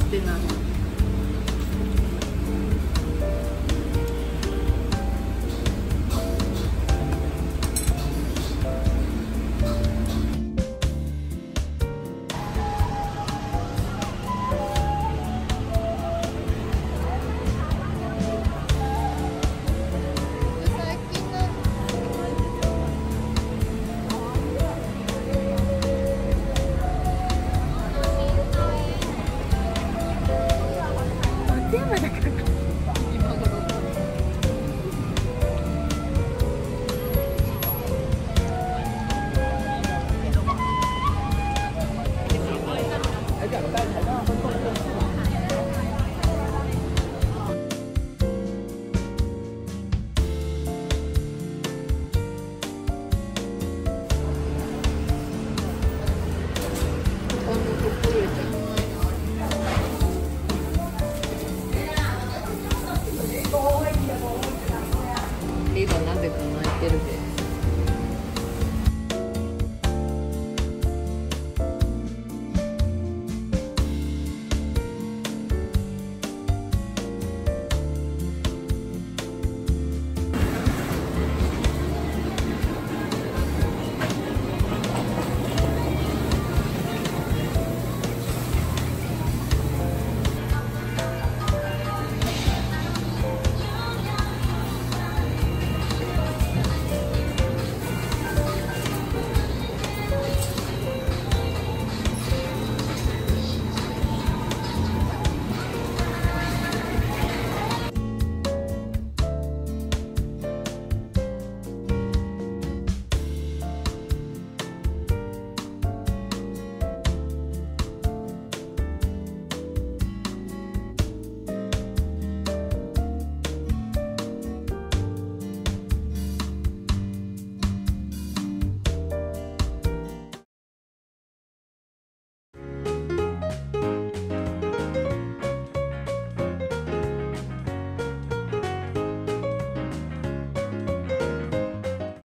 ってなる。get a bit.